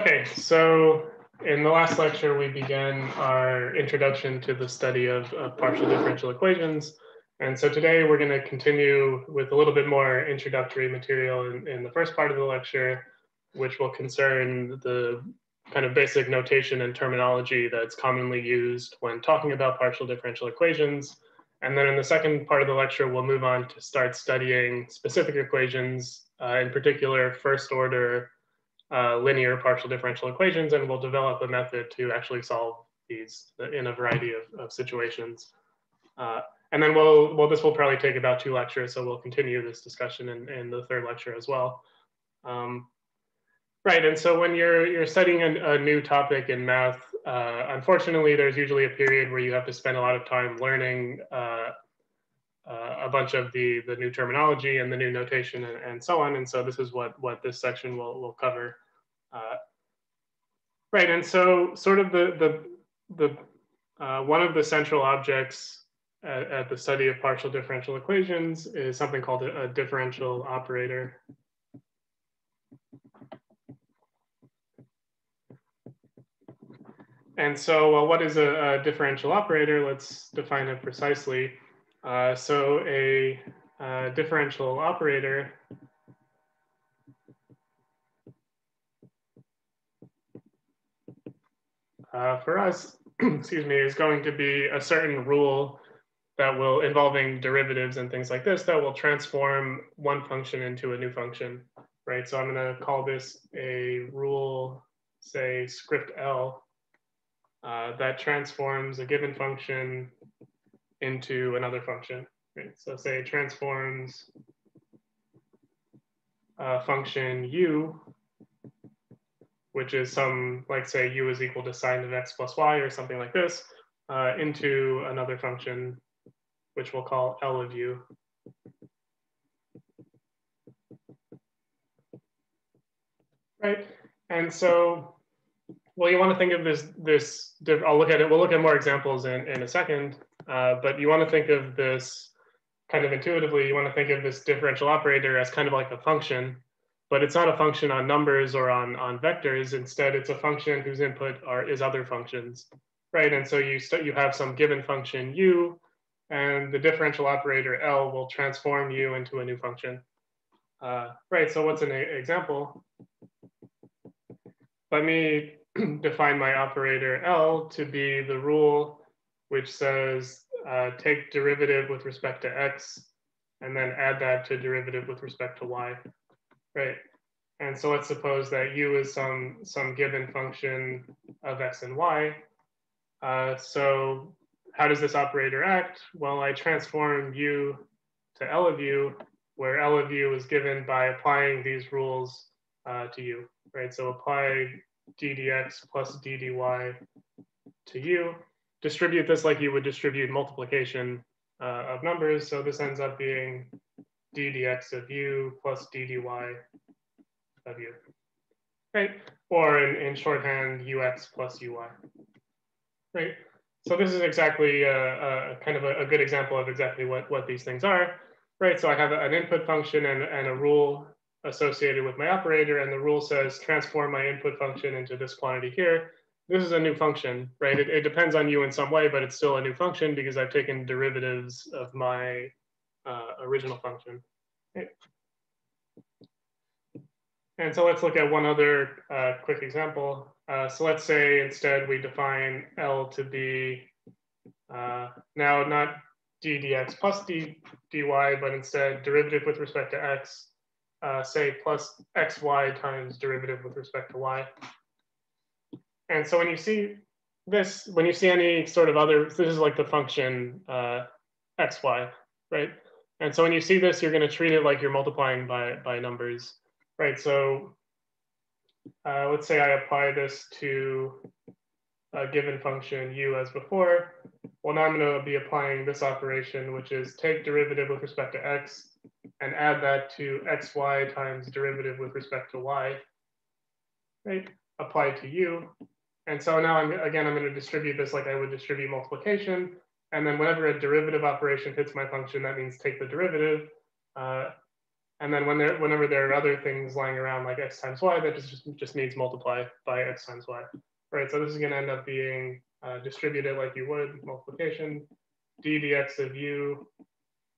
Okay, so in the last lecture, we began our introduction to the study of, of partial differential equations. And so today we're going to continue with a little bit more introductory material in, in the first part of the lecture, which will concern the kind of basic notation and terminology that's commonly used when talking about partial differential equations. And then in the second part of the lecture, we'll move on to start studying specific equations, uh, in particular first order uh, linear partial differential equations, and we'll develop a method to actually solve these in a variety of, of situations. Uh, and then we'll, well, this will probably take about two lectures, so we'll continue this discussion in, in the third lecture as well. Um, right, and so when you're, you're studying a, a new topic in math, uh, unfortunately, there's usually a period where you have to spend a lot of time learning uh, uh, a bunch of the, the new terminology and the new notation and, and so on. And so this is what, what this section will, will cover. Uh, right, and so sort of the, the, the uh, one of the central objects at, at, the study of partial differential equations is something called a, a differential operator. And so uh, what is a, a, differential operator? Let's define it precisely. Uh, so a, a differential operator uh, for us, excuse me, is going to be a certain rule that will involving derivatives and things like this that will transform one function into a new function, right? So I'm going to call this a rule, say script L, uh, that transforms a given function into another function. Right? So say transforms a function u which is some, like say u is equal to sine of x plus y or something like this, uh, into another function, which we'll call L of u. Right, and so, well, you want to think of this, this, I'll look at it, we'll look at more examples in, in a second, uh, but you want to think of this kind of intuitively, you want to think of this differential operator as kind of like a function but it's not a function on numbers or on, on vectors. Instead, it's a function whose input are, is other functions, right? And so you, you have some given function u, and the differential operator L will transform u into a new function. Uh, right, so what's an example? Let me define my operator L to be the rule which says uh, take derivative with respect to x and then add that to derivative with respect to y. Right. And so let's suppose that u is some, some given function of x and y. Uh, so how does this operator act? Well, I transform u to L of u, where L of u is given by applying these rules uh, to u, right? So apply d dx plus d dy to u. Distribute this like you would distribute multiplication uh, of numbers. So this ends up being d dx of u plus d dy of u, right? Or in, in shorthand, ux plus uy, right? So this is exactly a, a kind of a, a, good example of exactly what, what these things are, right? So I have an input function and, and a rule associated with my operator, and the rule says transform my input function into this quantity here. This is a new function, right? It, it depends on u in some way, but it's still a new function because I've taken derivatives of my uh, original function. And so let's look at one other uh, quick example. Uh, so let's say instead we define L to be uh, now not d dx plus d dy, but instead derivative with respect to x, uh, say plus xy times derivative with respect to y. And so when you see this, when you see any sort of other, this is like the function uh, xy, right? And so when you see this, you're going to treat it like you're multiplying by, by numbers, right? So uh, let's say I apply this to a given function u as before. Well, now I'm going to be applying this operation, which is take derivative with respect to x and add that to xy times derivative with respect to y, right? Apply to u. And so now I'm, again, I'm going to distribute this like I would distribute multiplication. And then whenever a derivative operation hits my function, that means take the derivative. Uh, And then when there, whenever there are other things lying around like x times y, that just, just means multiply by x times y. Right, so this is gonna end up being uh, distributed like you would, multiplication, d dx of u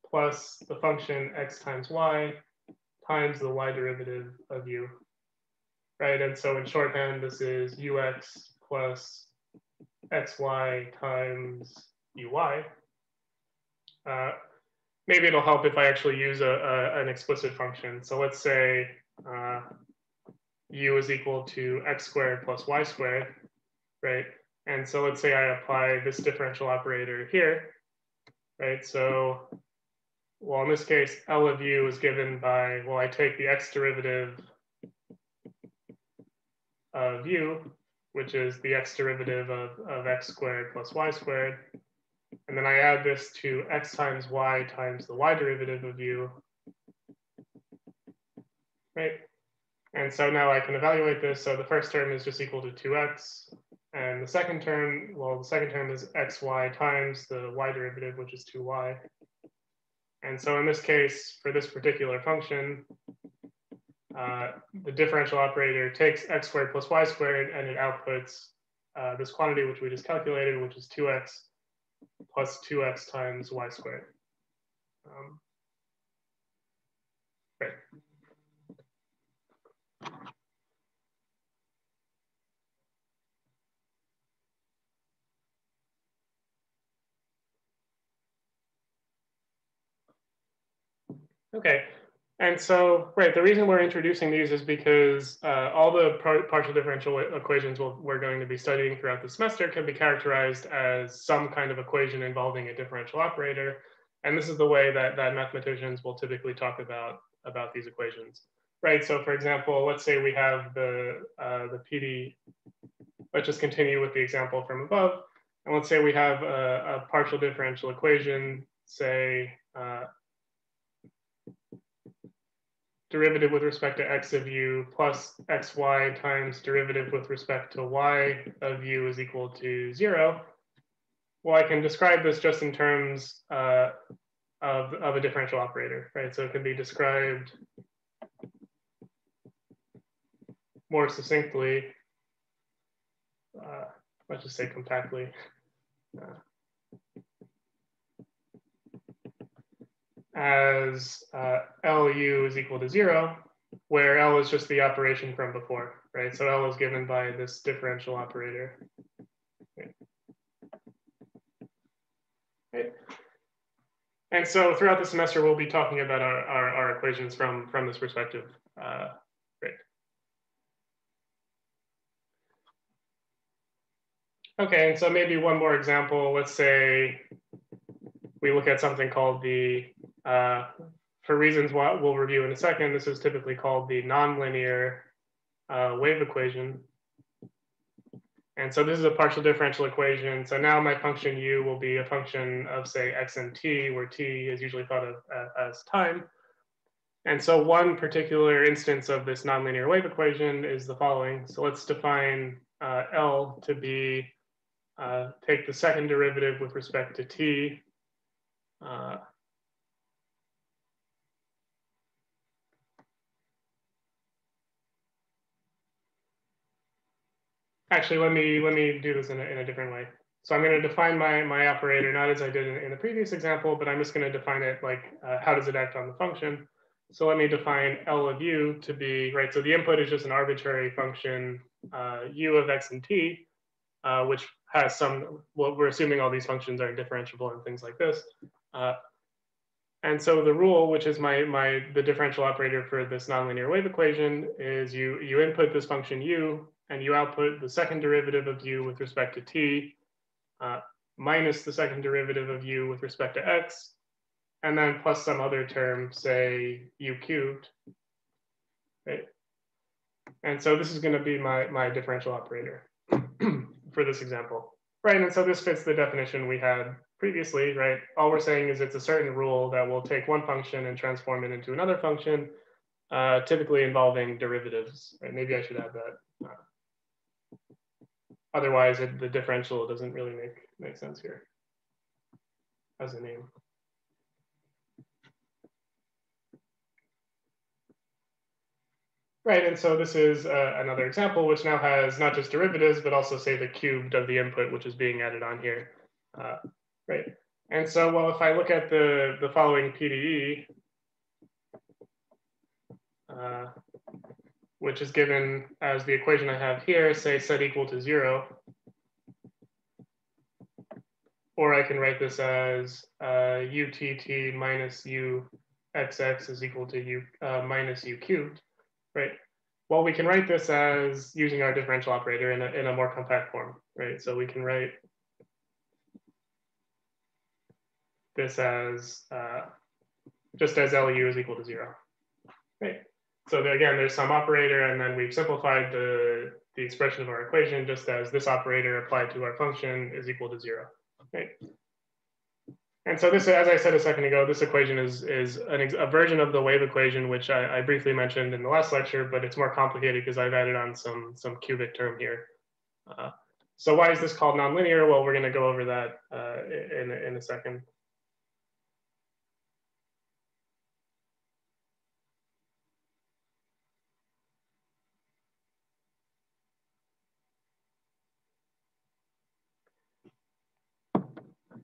plus the function x times y times the y derivative of u, right? And so in shorthand, this is ux plus xy times uy. Uh, maybe it'll help if I actually use a, a an explicit function. So let's say uh, u is equal to x squared plus y squared, right? And so let's say I apply this differential operator here, right? So, well, in this case, L of u is given by, well, I take the x derivative of u, which is the x derivative of, of x squared plus y squared. And then I add this to x times y times the y derivative of u, right? And so now I can evaluate this. So the first term is just equal to 2x. And the second term, well, the second term is xy times the y derivative, which is 2y. And so in this case, for this particular function, uh, the differential operator takes x squared plus y squared, and it outputs uh, this quantity, which we just calculated, which is 2x plus 2x times y squared. Um, right. Okay, and so, right, the reason we're introducing these is because uh, all the par partial differential equations we'll, we're going to be studying throughout the semester can be characterized as some kind of equation involving a differential operator. And this is the way that, that mathematicians will typically talk about, about these equations. Right, so for example, let's say we have the, uh, the PD, let's just continue with the example from above. And let's say we have a, a partial differential equation, say uh, derivative with respect to x of u plus xy times derivative with respect to y of u is equal to zero, well, I can describe this just in terms uh, of, of a differential operator, right? So it can be described more succinctly, uh, let's just say compactly. Uh, as uh, LU is equal to zero, where L is just the operation from before, right? So L is given by this differential operator. Right. And so throughout the semester, we'll be talking about our, our, our equations from, from this perspective. Uh, great. Okay, and so maybe one more example. Let's say we look at something called the uh, for reasons what we'll review in a second, this is typically called the nonlinear uh, wave equation. And so this is a partial differential equation. So now my function u will be a function of say x and t, where t is usually thought of uh, as time. And so one particular instance of this nonlinear wave equation is the following. So let's define uh, L to be, uh, take the second derivative with respect to t, Actually, let me let me do this in a, in a different way. So I'm going to define my, my operator, not as I did in, in the previous example, but I'm just going to define it like, uh, how does it act on the function? So let me define L of u to be, right, so the input is just an arbitrary function, uh, u of x and t, uh, which has some, well, we're assuming all these functions are differentiable and things like this. Uh, and so the rule, which is my, my the differential operator for this nonlinear wave equation, is you, you input this function u and you output the second derivative of u with respect to t uh, minus the second derivative of u with respect to x, and then plus some other term, say u cubed, right? And so this is gonna be my, my differential operator for this example, right? And so this fits the definition we had previously, right? All we're saying is it's a certain rule that will take one function and transform it into another function, uh, typically involving derivatives. Right? Maybe I should add that. Uh, Otherwise, it, the differential doesn't really make, make sense here as a name. right, and so this is uh, another example which now has not just derivatives, but also say the cubed of the input, which is being added on here, uh, right? And so, well, if I look at the, the following PDE, uh, which is given as the equation I have here, say set equal to zero, or I can write this as uh, utt minus uxx is equal to u uh, minus u cubed, right? Well, we can write this as using our differential operator in a, in a more compact form, right? So we can write this as uh, just as LU is equal to zero, right? So again, there's some operator, and then we've simplified the, the expression of our equation just as this operator applied to our function is equal to zero. Right. And so this, as I said a second ago, this equation is, is a version of the wave equation, which I, I, briefly mentioned in the last lecture, but it's more complicated because I've added on some, some cubic term here. Uh, so why is this called nonlinear? Well, we're going to go over that uh, in, in a second.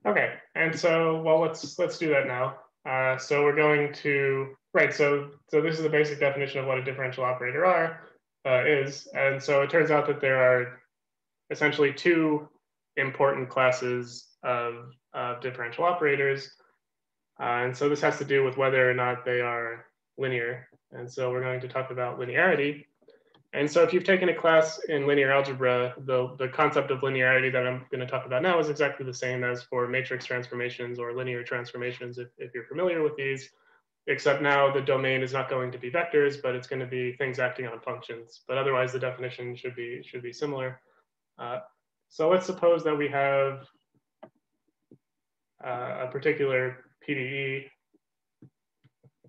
Okay, and so, well, let's let's do that now. Uh, so we're going to, right, so, so this is the basic definition of what a differential operator are, uh, is. And so it turns out that there are essentially two important classes of, of differential operators. Uh, and so this has to do with whether or not they are linear. And so we're going to talk about linearity. And so if you've taken a class in linear algebra, the, the concept of linearity that I'm going to talk about now is exactly the same as for matrix transformations or linear transformations, if, if you're familiar with these, except now the domain is not going to be vectors, but it's going to be things acting on functions. But otherwise, the definition should be, should be similar. Uh, so let's suppose that we have uh, a particular PDE.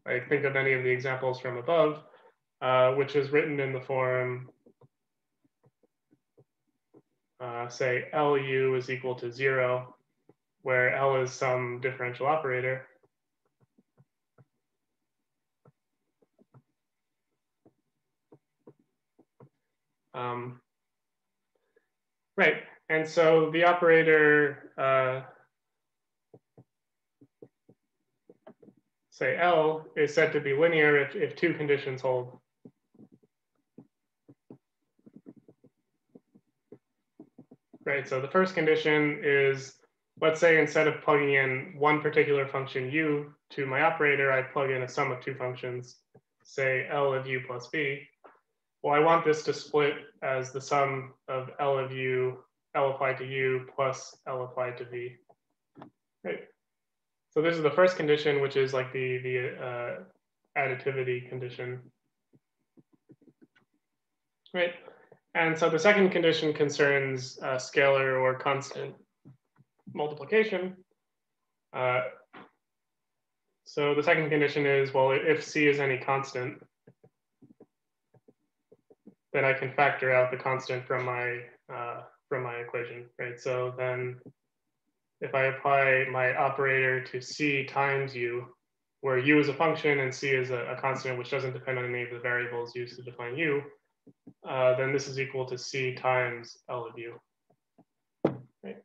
I think of any of the examples from above. Uh, which is written in the form, uh, say LU is equal to zero, where L is some differential operator. Um, right, and so the operator, uh, say L, is said to be linear if, if two conditions hold. Right? So the first condition is, let's say instead of plugging in one particular function u to my operator, I plug in a sum of two functions, say L of u plus v. Well, I want this to split as the sum of L of u, L applied to u plus L applied to v. Right. So this is the first condition, which is like the, the uh, additivity condition. Right. And so the second condition concerns uh, scalar or constant multiplication. Uh, so the second condition is, well, if C is any constant, then I can factor out the constant from my uh, from my equation, right? So then if I apply my operator to C times U, where U is a function and C is a, a constant which doesn't depend on any of the variables used to define U, uh, then this is equal to C times L of U. Right.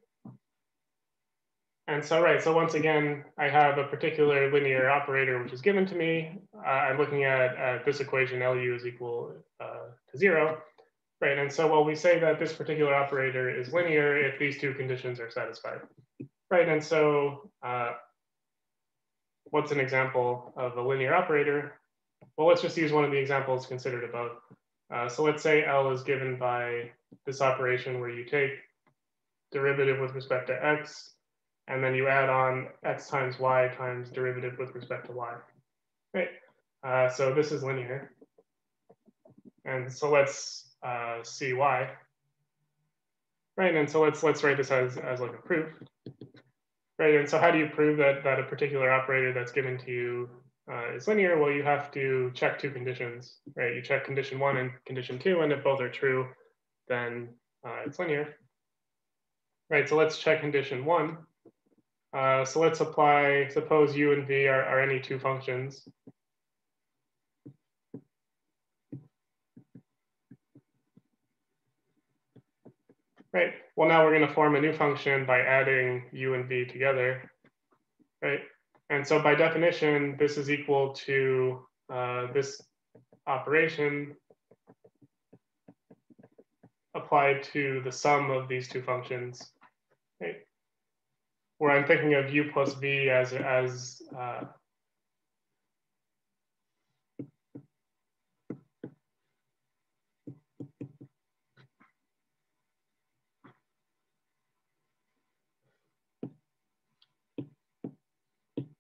And so, right, so once again, I have a particular linear operator which is given to me. Uh, I'm looking at, this equation, LU is equal uh, to zero. Right, and so well, we say that this particular operator is linear if these two conditions are satisfied. Right, and so uh, what's an example of a linear operator? Well, let's just use one of the examples considered above. Uh, so let's say L is given by this operation where you take derivative with respect to X, and then you add on X times Y times derivative with respect to Y, right? Uh, so this is linear. And so let's uh, see why. Right, and so let's let's write this as, as like a proof. Right, and so how do you prove that, that a particular operator that's given to you uh, is linear, well, you have to check two conditions, right? You check condition one and condition two, and if both are true, then uh, it's linear. Right, so let's check condition one. Uh, so let's apply, suppose u and v are, are any two functions. Right, well, now we're gonna form a new function by adding u and v together, right? And so by definition, this is equal to uh, this operation applied to the sum of these two functions, right? Where I'm thinking of u plus v as, as uh,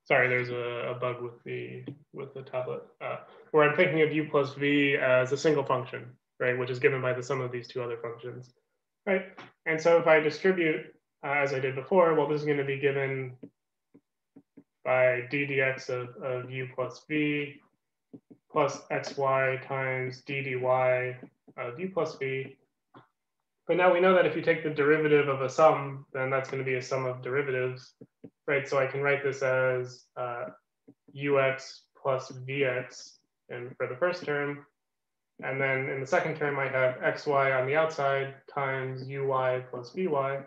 sorry, there's a, a, bug with the with the tablet, uh, where I'm thinking of u plus v as a single function, right, which is given by the sum of these two other functions, right? And so if I distribute uh, as I did before, well, this is going to be given by d dx of, of u plus v plus xy times d dy of u plus v. But now we know that if you take the derivative of a sum, then that's going to be a sum of derivatives right? So I can write this as uh, ux plus vx and for the first term. And then in the second term, I have xy on the outside times uy plus vy.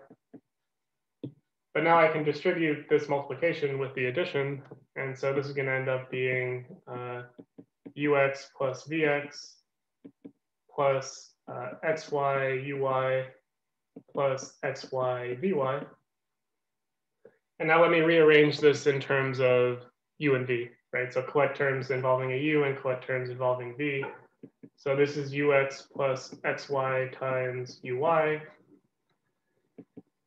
But now I can distribute this multiplication with the addition. And so this is going to end up being uh, ux plus vx plus uh, xy uy plus xy vy. And now let me rearrange this in terms of u and v, right? So collect terms involving a u and collect terms involving v. So this is ux plus xy times uy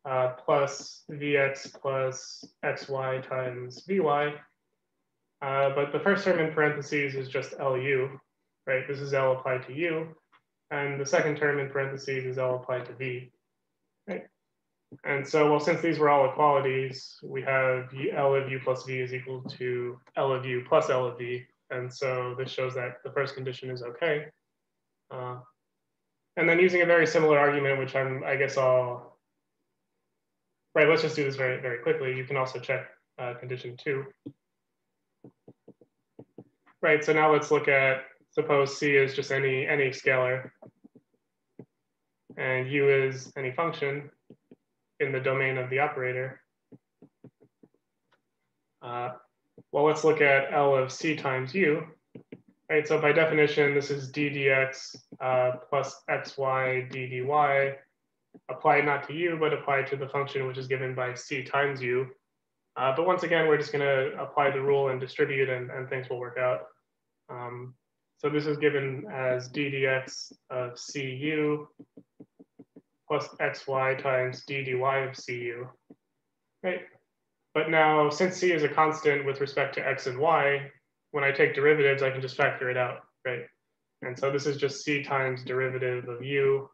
uh, plus vx plus xy times vy. Uh, but the first term in parentheses is just lu, right? This is L applied to u. And the second term in parentheses is L applied to v, right? And so, well, since these were all equalities, we have L of u plus v is equal to L of u plus L of v. And so this shows that the first condition is okay. Uh, and then using a very similar argument, which I'm, I guess I'll, right, let's just do this very, very quickly. You can also check uh, condition two. Right, so now let's look at, suppose C is just any, any scalar and U is any function in the domain of the operator. Uh, well, let's look at L of C times U. Right, so by definition, this is d dx uh, plus xy d dy applied not to u, but applied to the function which is given by c times u. Uh, but once again, we're just going to apply the rule and distribute, and, and things will work out. Um, so this is given as d dx of cu plus xy times d dy of cu, right? But now, since c is a constant with respect to x and y, when I take derivatives, I can just factor it out, right? And so this is just c times derivative of u.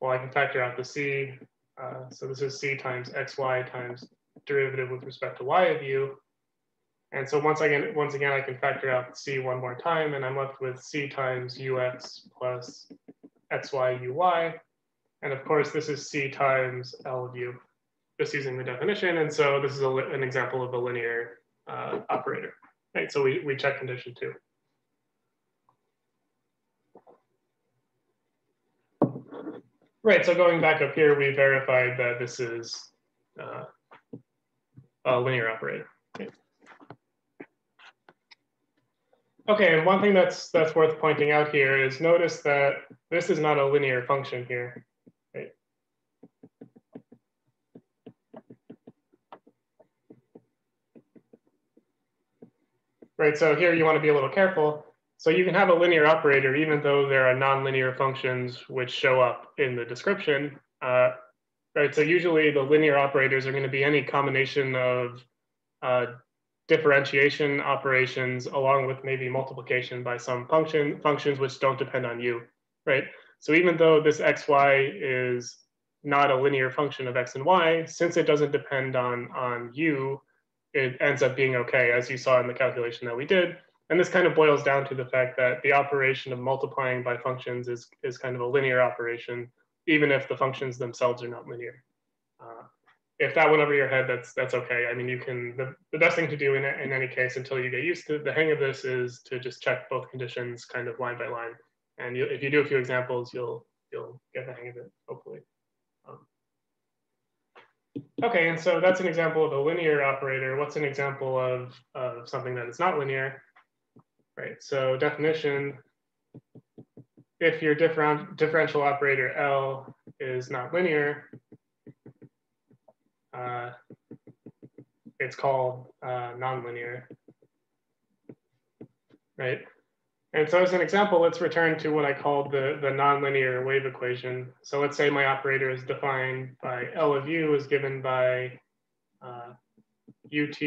Well, I can factor out the c. Uh, so this is c times xy times derivative with respect to y of u. And so once again, once again, I can factor out c one more time, and I'm left with c times ux plus xy uy. And of course, this is C times L of U, just using the definition. And so this is a, an example of a linear uh, operator, right? So we, we check condition two. Right, so going back up here, we verified that this is uh, a linear operator. Okay. okay, and one thing that's that's worth pointing out here is notice that this is not a linear function here. Right? So here you want to be a little careful. So you can have a linear operator, even though there are nonlinear functions which show up in the description, uh, right? So usually the linear operators are going to be any combination of uh, differentiation operations along with maybe multiplication by some function functions which don't depend on u, right? So even though this xy is not a linear function of x and y, since it doesn't depend on, on u, it ends up being okay, as you saw in the calculation that we did. And this kind of boils down to the fact that the operation of multiplying by functions is, is kind of a linear operation, even if the functions themselves are not linear. Uh, if that went over your head, that's that's okay. I mean, you can, the, the best thing to do in, in any case until you get used to the hang of this is to just check both conditions kind of line by line. And you, if you do a few examples, you'll, you'll get the hang of it, hopefully. Okay, and so that's an example of a linear operator. What's an example of, of something that is not linear? Right, so definition, if your different, differential operator L is not linear, uh, it's called uh, nonlinear, right? And so as an example, let's return to what I called the, the nonlinear wave equation. So let's say my operator is defined by L of u is given by uh, utt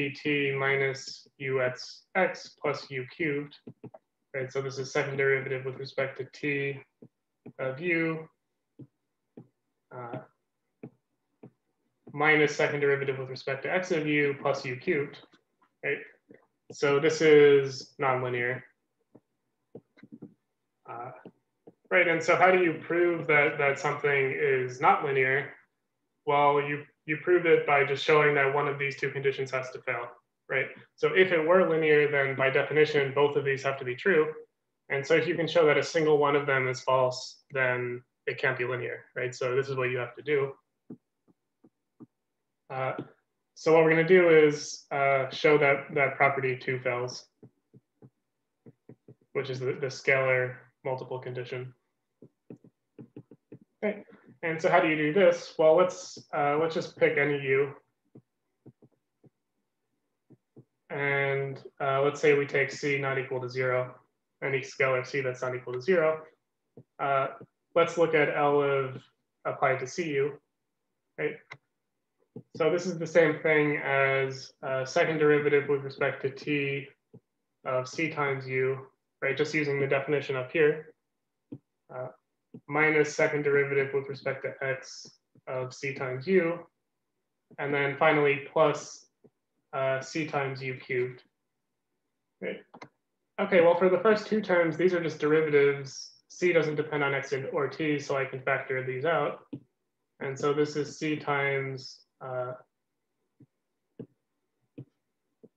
minus uxx plus u cubed. Right, so this is second derivative with respect to t of u uh, minus second derivative with respect to x of u plus u cubed. Right, so this is nonlinear. Uh, right, and so how do you prove that, that something is not linear? Well, you, you prove it by just showing that one of these two conditions has to fail, right? So if it were linear, then by definition, both of these have to be true. And so if you can show that a single one of them is false, then it can't be linear, right? So this is what you have to do. Uh, so what we're going to do is uh, show that that property two fails, which is the, the scalar multiple condition. Okay, and so how do you do this? Well, let's uh, let's just pick any u. And uh, let's say we take c not equal to zero, any scalar c that's not equal to zero. Uh, let's look at L of applied to cu, right? So this is the same thing as a second derivative with respect to t of c times u right? Just using the definition up here, uh, minus second derivative with respect to x of c times u, and then finally plus uh, c times u cubed. Right. Okay, well, for the first two terms, these are just derivatives. c doesn't depend on x or t, so I can factor these out. And so this is c times uh,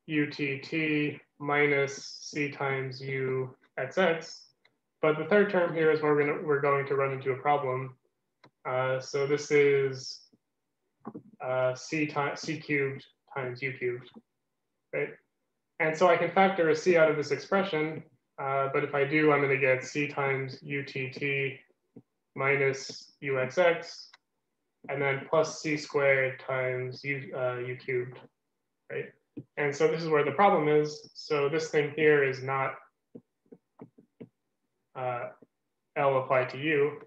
utt minus c times u xx. But the third term here is where we're, gonna, we're going to run into a problem. Uh, so this is uh, c, times c cubed times u cubed, right? And so I can factor a c out of this expression, uh, but if I do, I'm gonna get c times utt minus uxx, and then plus c squared times u, uh, u cubed, right? And so this is where the problem is. So this thing here is not uh, L apply to U.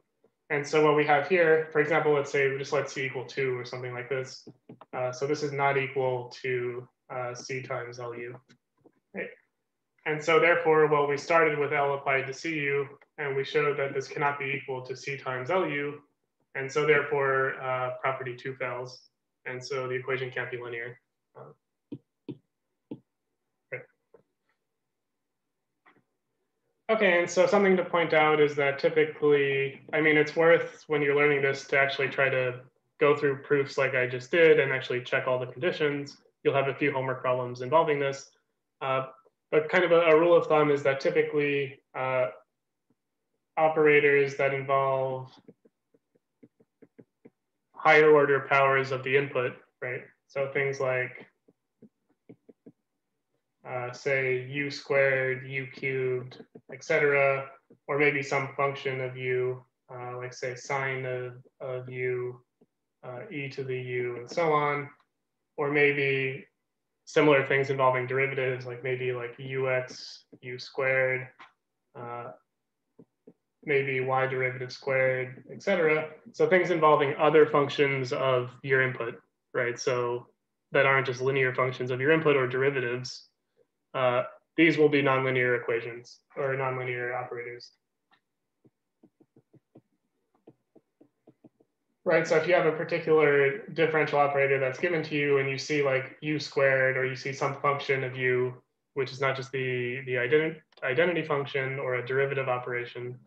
And so what we have here, for example, let's say we just let C equal two or something like this. Uh, so this is not equal to uh, C times LU. Right? And so therefore, well, we started with L applied to CU, and we showed that this cannot be equal to C times LU. And so therefore, uh, property two fails. And so the equation can't be linear. Okay, and so something to point out is that typically, I mean, it's worth when you're learning this to actually try to go through proofs like I just did and actually check all the conditions. You'll have a few homework problems involving this. Uh, but kind of a, a, rule of thumb is that typically uh, operators that involve higher order powers of the input, right? So things like uh, say u squared, u cubed, etc., or maybe some function of u, uh, like say sine of, of u, uh, e to the u, and so on, or maybe similar things involving derivatives, like maybe like ux, u squared, uh, maybe y derivative squared, etc. So things involving other functions of your input, right? So that aren't just linear functions of your input or derivatives, uh, these will be nonlinear equations or nonlinear operators. Right, so if you have a particular differential operator that's given to you and you see like u squared or you see some function of u, which is not just the, the identi identity function or a derivative operation,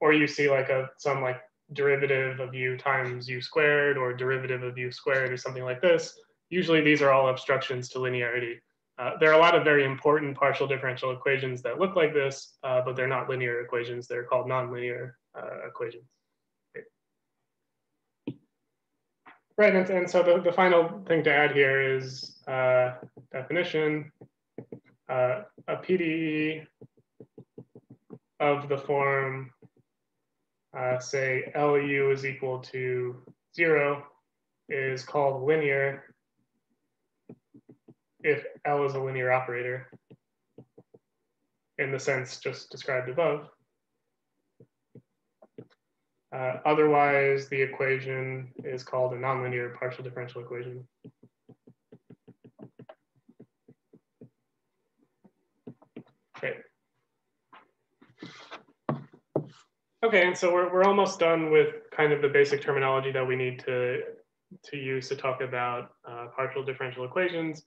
or you see like a some like derivative of u times u squared or derivative of u squared or something like this, usually these are all obstructions to linearity. Uh, there are a lot of very important partial differential equations that look like this, uh, but they're not linear equations. They're called nonlinear uh, equations. Right, and, and so the, the final thing to add here is uh, definition, uh, a PDE of the form, say LU is equal to zero, is called linear if L is a linear operator in the sense just described above. Uh, otherwise, the equation is called a nonlinear partial differential equation. Okay. Okay, and so we're, we're almost done with kind of the basic terminology that we need to, to use to talk about uh, partial differential equations.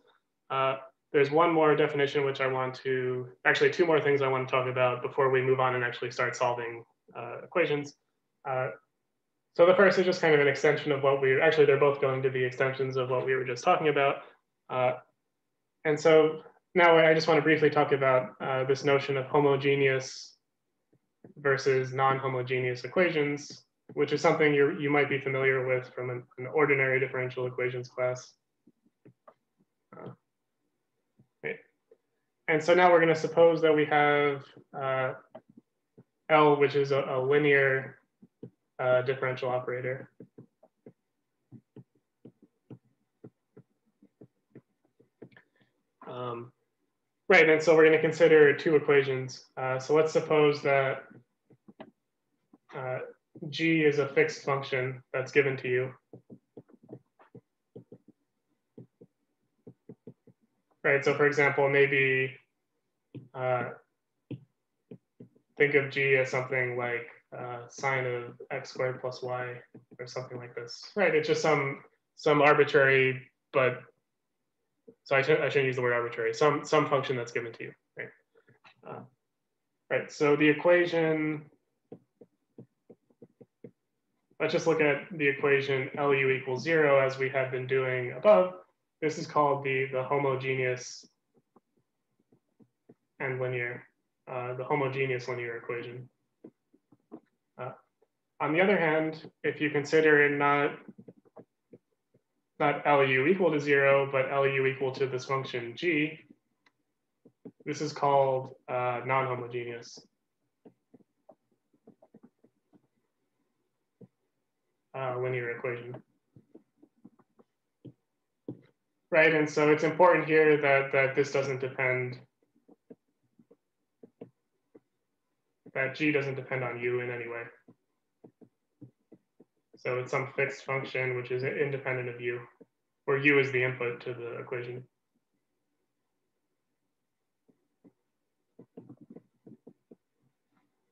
Uh, there's one more definition which I want to, actually two more things I want to talk about before we move on and actually start solving uh, equations. Uh, so the first is just kind of an extension of what we, actually they're both going to be extensions of what we were just talking about. Uh, and so now I just want to briefly talk about uh, this notion of homogeneous versus non-homogeneous equations, which is something you you might be familiar with from an, an ordinary differential equations class. And so now we're going to suppose that we have uh, L, which is a, a linear uh, differential operator. Um, right, and so we're going to consider two equations. Uh, so let's suppose that uh, g is a fixed function that's given to you. Right, so for example, maybe uh, think of g as something like uh, sine of x squared plus y or something like this. Right, it's just some some arbitrary, but so I shouldn't, I shouldn't use the word arbitrary, some some function that's given to you. Right, uh, right. So the equation. Let's just look at the equation LU equals zero as we have been doing above. This is called the, the homogeneous and linear, uh, the homogeneous linear equation. Uh, on the other hand, if you consider it not, not LU equal to zero, but LU equal to this function G, this is called uh, non-homogeneous. Uh, linear equation. Right, and so it's important here that, that this doesn't depend that g doesn't depend on u in any way. So it's some fixed function which is independent of u, where u is the input to the equation.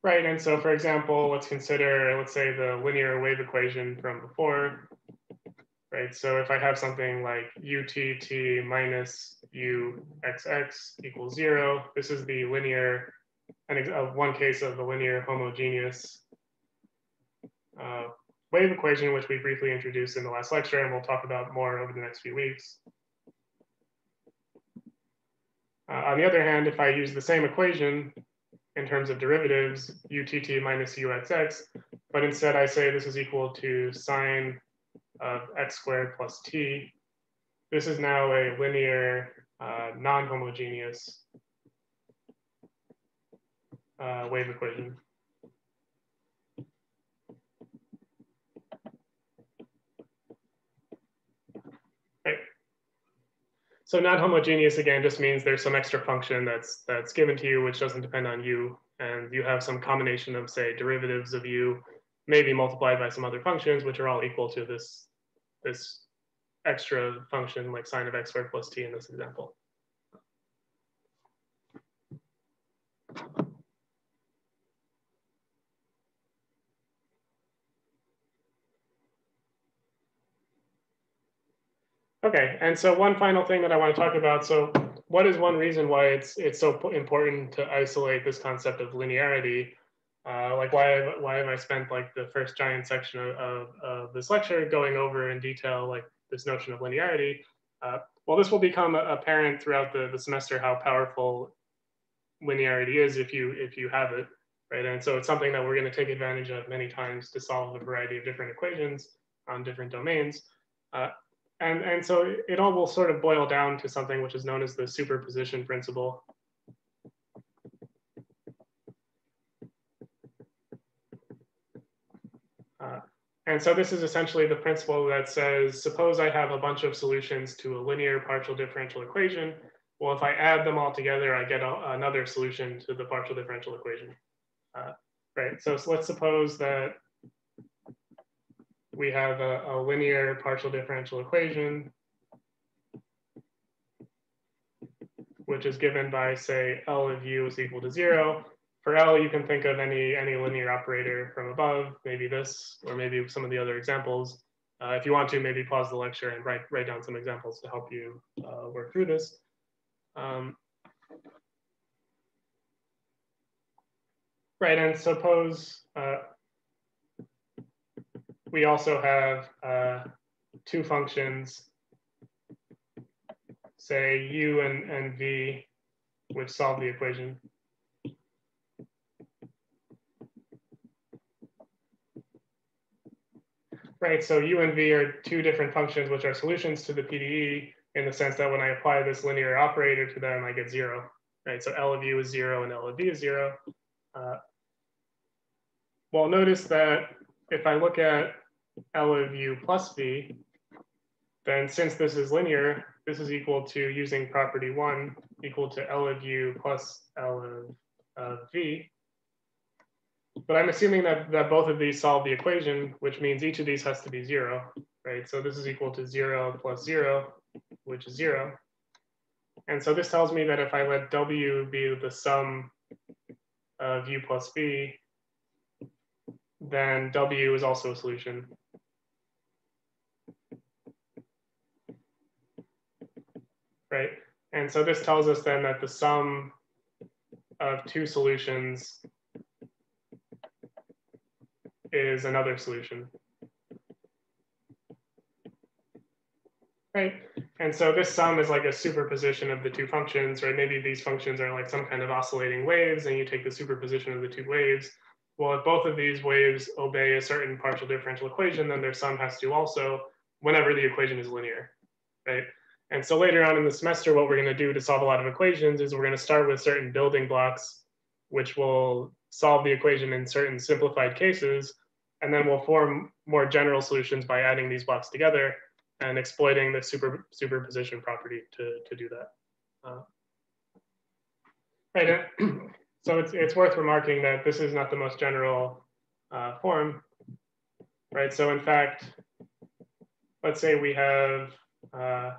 Right, and so for example, let's consider, let's say the linear wave equation from before, right? So if I have something like utt minus uxx equals zero, this is the linear an, uh, one case of the linear homogeneous uh, wave equation, which we briefly introduced in the last lecture, and we'll talk about more over the next few weeks. Uh, on the other hand, if I use the same equation in terms of derivatives, utt minus uxx, but instead I say this is equal to sine of x squared plus t, this is now a linear uh, non-homogeneous uh, wave equation. Right. So non-homogeneous again just means there's some extra function that's that's given to you which doesn't depend on u, and you have some combination of say derivatives of u, maybe multiplied by some other functions which are all equal to this this extra function like sine of x squared plus t in this example. Okay, and so one final thing that I want to talk about. So what is one reason why it's it's so important to isolate this concept of linearity? Uh, like why have, why have I spent like the first giant section of, of, of, this lecture going over in detail like this notion of linearity? Uh, well, this will become apparent throughout the, the semester how powerful linearity is if you if you have it, right? And so it's something that we're going to take advantage of many times to solve a variety of different equations on different domains. Uh, and, and so it all will sort of boil down to something which is known as the superposition principle. Uh, and so this is essentially the principle that says, suppose I have a bunch of solutions to a linear partial differential equation. Well, if I add them all together, I get a, another solution to the partial differential equation. Uh, right, so, so let's suppose that we have a, a linear partial differential equation, which is given by say L of u is equal to zero. For L, you can think of any, any linear operator from above, maybe this, or maybe some of the other examples. Uh, if you want to, maybe pause the lecture and write, write down some examples to help you uh, work through this. Um, right, and suppose uh, we also have uh, two functions, say u and, and v, which solve the equation. Right, so u and v are two different functions which are solutions to the PDE in the sense that when I apply this linear operator to them, I get zero, right? So L of u is zero and L of v is zero. Uh, well, notice that if I look at L of u plus v, then since this is linear, this is equal to using property one equal to L of u plus L of, of v. But I'm assuming that, that both of these solve the equation, which means each of these has to be zero, right? So this is equal to zero plus zero, which is zero. And so this tells me that if I let W be the sum of U plus V, then W is also a solution. Right, and so this tells us then that the sum of two solutions is another solution. Right, and so this sum is like a superposition of the two functions, right? Maybe these functions are like some kind of oscillating waves and you take the superposition of the two waves. Well, if both of these waves obey a certain partial differential equation, then their sum has to also whenever the equation is linear, right? And so later on in the semester, what we're gonna do to solve a lot of equations is we're gonna start with certain building blocks, which will solve the equation in certain simplified cases, and then we'll form more general solutions by adding these blocks together and exploiting the super, superposition property to, to do that. Uh, right, so it's, it's worth remarking that this is not the most general uh, form, right? So in fact, let's say we have uh,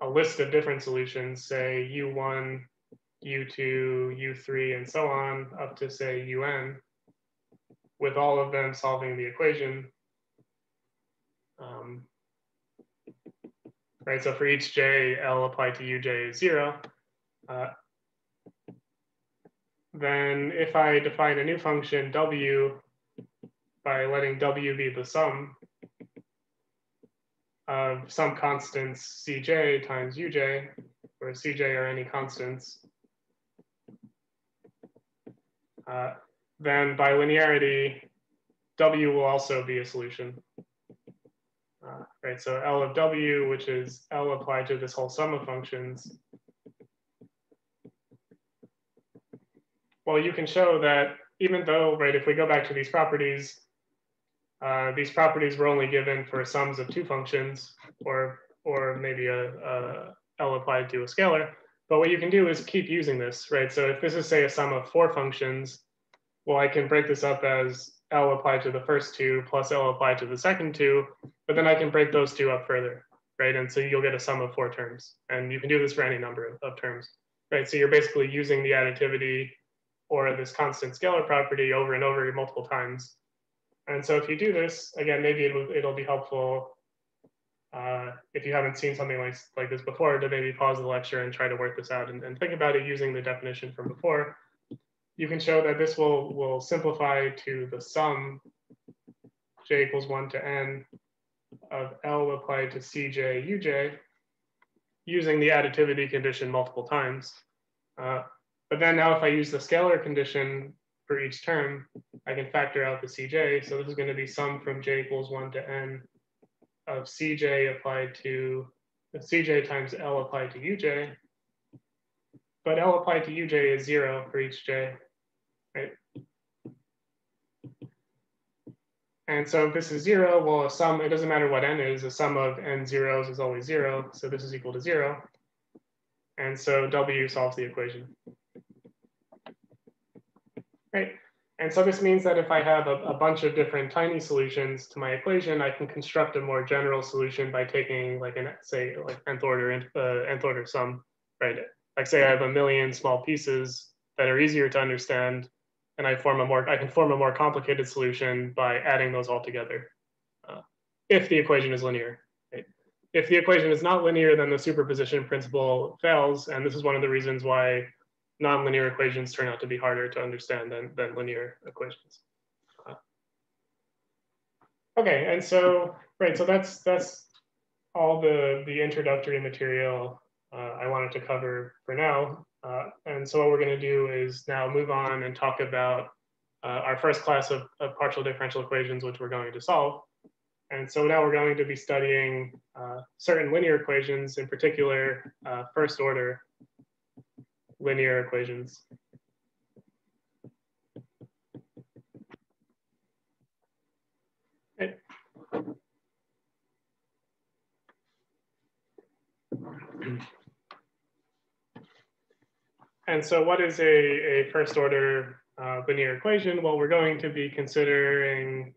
a list of different solutions, say U1, U2, U3, and so on, up to say UN, with all of them solving the equation. Um, right? So for each j, L applied to uj is zero. Uh, then if I define a new function w by letting w be the sum of some constants cj times uj, where cj are any constants, uh, then by linearity, w will also be a solution. Uh, right, so L of W, which is L applied to this whole sum of functions. Well, you can show that even though, right, if we go back to these properties, uh, these properties were only given for sums of two functions or, or maybe a, a L applied to a scalar. But what you can do is keep using this, right? So if this is say a sum of four functions, well, I can break this up as L applied to the first two plus L applied to the second two, but then I can break those two up further, right? And so you'll get a sum of four terms. And you can do this for any number of, of terms, right? So you're basically using the additivity or this constant scalar property over and over multiple times. And so if you do this, again, maybe it'll, it'll be helpful uh, if you haven't seen something like, like this before to maybe pause the lecture and try to work this out and, and think about it using the definition from before you can show that this will, will simplify to the sum j equals 1 to n of L applied to Cj Uj using the additivity condition multiple times. Uh, but then now if I use the scalar condition for each term, I can factor out the Cj. So this is going to be sum from j equals 1 to n of Cj applied to Cj times L applied to Uj, but L applied to Uj is zero for each J, right? And so if this is zero, well, a sum, it doesn't matter what n is, a sum of n zeros is always zero. So this is equal to zero. And so W solves the equation. Right. And so this means that if I have a, a, bunch of different tiny solutions to my equation, I can construct a more general solution by taking like an, say, like nth order, uh, nth order sum, right? Like say I have a million small pieces that are easier to understand and I form a more, I can form a more complicated solution by adding those all together. Uh, if the equation is linear. Right? If the equation is not linear, then the superposition principle fails. And this is one of the reasons why nonlinear equations turn out to be harder to understand than, than linear equations. Uh, okay, and so, right, so that's, that's all the, the introductory material uh, I wanted to cover for now. Uh, and so what we're going to do is now move on and talk about uh, our first class of, of, partial differential equations, which we're going to solve. And so now we're going to be studying uh, certain linear equations, in particular, uh, first order linear equations. Okay. And so what is a, a first order uh, linear equation? Well, we're going to be considering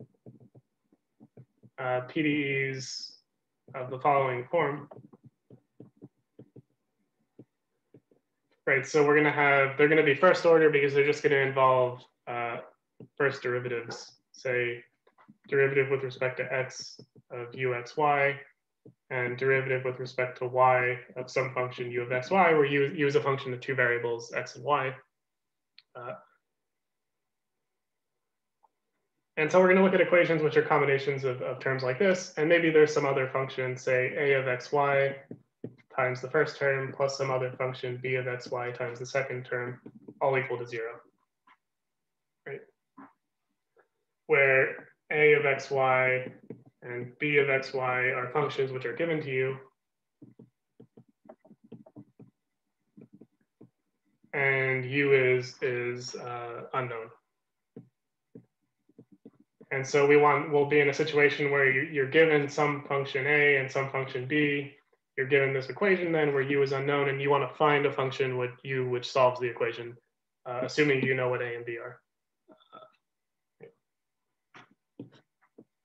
uh, PDEs of the following form. Right, so we're gonna have, they're gonna be first order because they're just gonna involve uh, first derivatives, say derivative with respect to x of uxy and derivative with respect to y of some function u of xy, where u, u is a function of two variables, x and y. Uh, and so we're going to look at equations which are combinations of, of terms like this, and maybe there's some other function, say a of xy times the first term plus some other function b of xy times the second term, all equal to zero, right? Where a of xy and b of xy are functions which are given to you. And u is, is uh, unknown. And so we want, we'll be in a situation where you're given some function a and some function b. You're given this equation then where u is unknown and you want to find a function with u which solves the equation, uh, assuming you know what a and b are.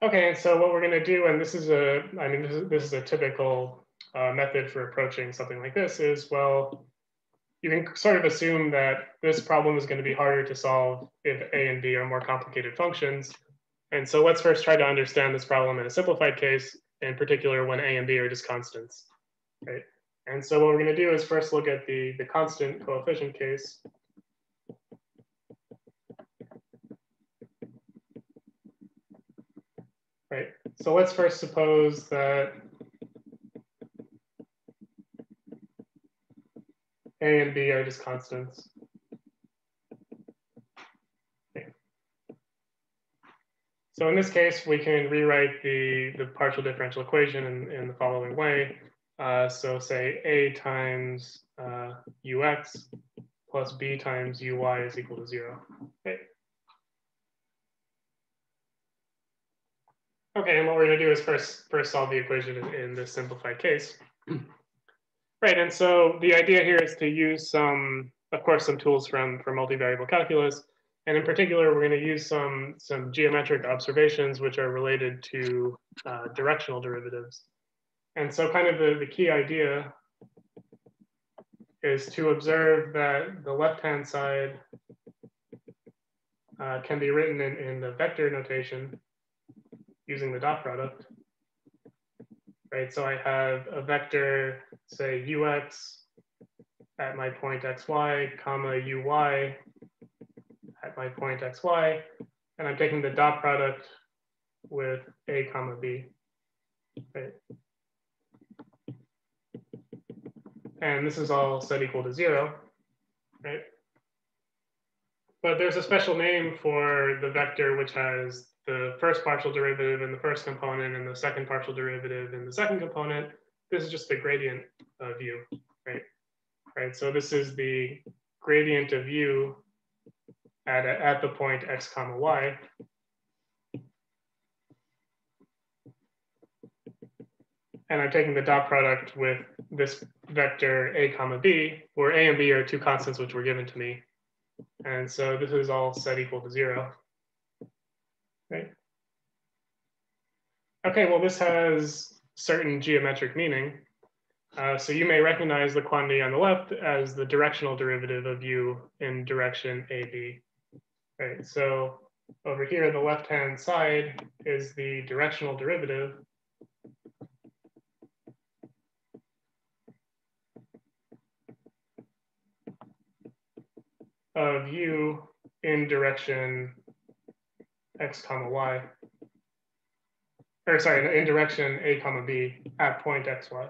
Okay, so what we're going to do, and this is a, I mean, this is, this is a typical uh, method for approaching something like this is, well, you can sort of assume that this problem is going to be harder to solve if A and B are more complicated functions. And so let's first try to understand this problem in a simplified case, in particular when A and B are just constants, right? And so what we're going to do is first look at the, the constant coefficient case. right? So let's first suppose that A and B are just constants. So in this case, we can rewrite the, the partial differential equation in, in the following way. Uh, so say A times uh, ux plus B times uy is equal to zero. Okay. Okay, and what we're going to do is first first solve the equation in, this simplified case. Right, and so the idea here is to use some, of course, some tools from, from multivariable calculus. And in particular, we're going to use some, some geometric observations which are related to uh, directional derivatives. And so kind of the, the key idea is to observe that the left-hand side uh, can be written in, in the vector notation using the dot product, right? So I have a vector, say ux at my point xy, comma uy at my point xy, and I'm taking the dot product with a comma b, right? And this is all set equal to zero, right? But there's a special name for the vector which has the first partial derivative in the first component and the second partial derivative in the second component. This is just the gradient of u, right? Right, so this is the gradient of u at, at the point x comma y. And I'm taking the dot product with this vector a comma b, where a and b are two constants which were given to me. And so this is all set equal to zero. Right? Okay, well, this has certain geometric meaning. Uh, so you may recognize the quantity on the left as the directional derivative of u in direction AB. Right, so over here, the left-hand side is the directional derivative of u in direction x comma y, or sorry, in direction a comma b at point xy.